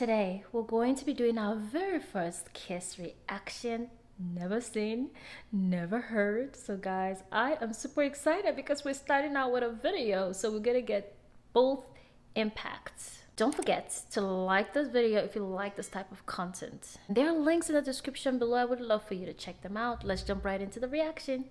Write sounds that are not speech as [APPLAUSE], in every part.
Today, we're going to be doing our very first kiss reaction. Never seen, never heard. So, guys, I am super excited because we're starting out with a video. So, we're gonna get both impacts. Don't forget to like this video if you like this type of content. There are links in the description below. I would love for you to check them out. Let's jump right into the reaction.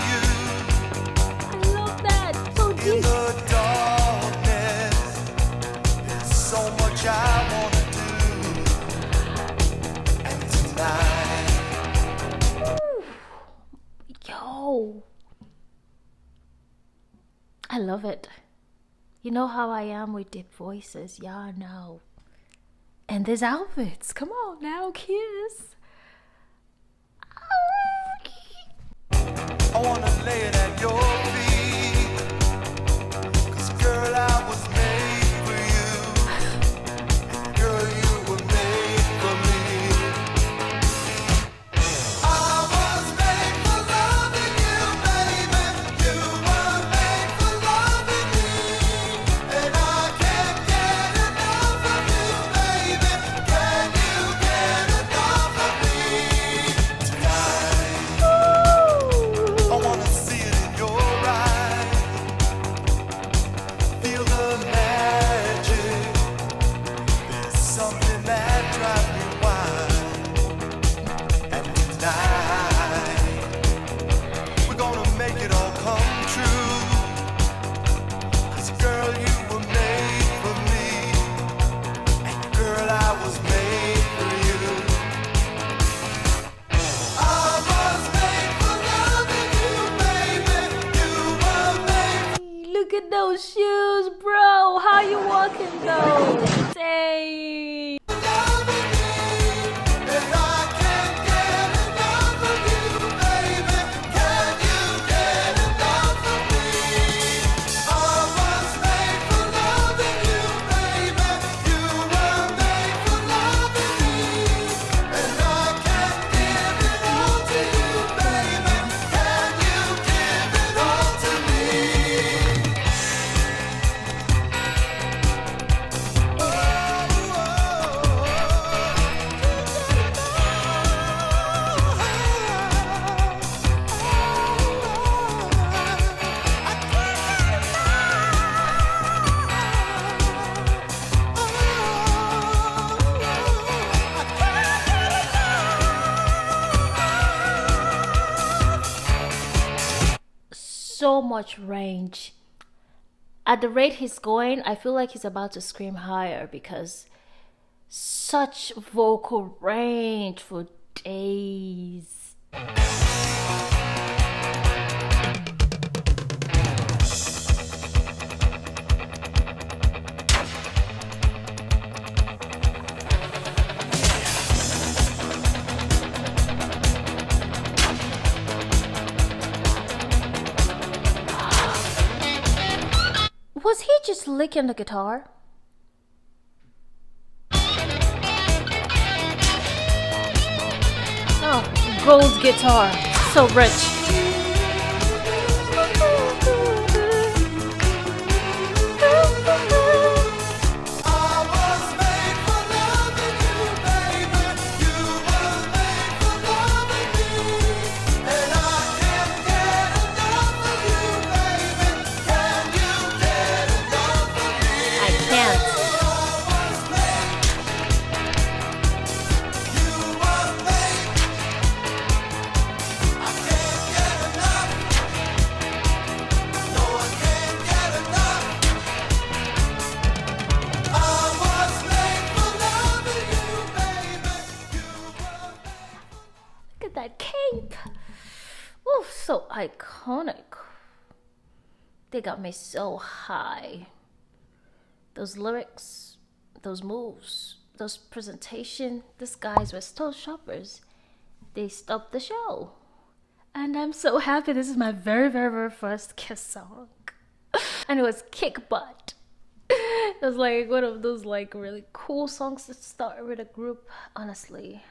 love it. You know how I am with deep voices. Yeah, know. And these outfits. Come on now, kiss. I wanna lay it bro. How you walking though? Dang. So much range. At the rate he's going, I feel like he's about to scream higher because such vocal range for days. Just licking the guitar? Oh, gold guitar. So rich. that cape. Oh, so iconic. They got me so high. Those lyrics, those moves, those presentation, these guys were still shoppers. They stopped the show. And I'm so happy this is my very, very, very first kiss song. [LAUGHS] and it was kick butt. [LAUGHS] it was like one of those like really cool songs to start with a group, honestly.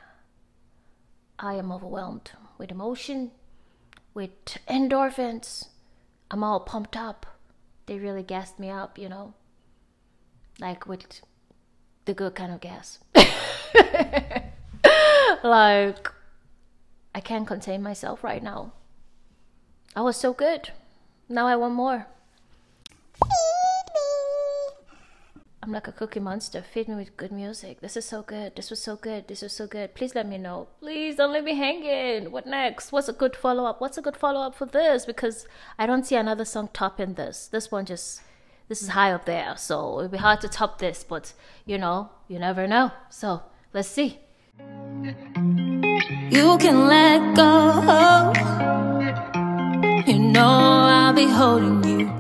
I am overwhelmed with emotion, with endorphins. I'm all pumped up. They really gassed me up, you know, like with the good kind of gas. [LAUGHS] like, I can't contain myself right now. I was so good. Now I want more. I'm like a cookie monster. Feed me with good music. This is so good. This was so good. This was so good. Please let me know. Please don't leave me hanging. What next? What's a good follow up? What's a good follow up for this? Because I don't see another song topping this. This one just, this is high up there. So it'd be hard to top this, but you know, you never know. So let's see. You can let go. You know I'll be holding you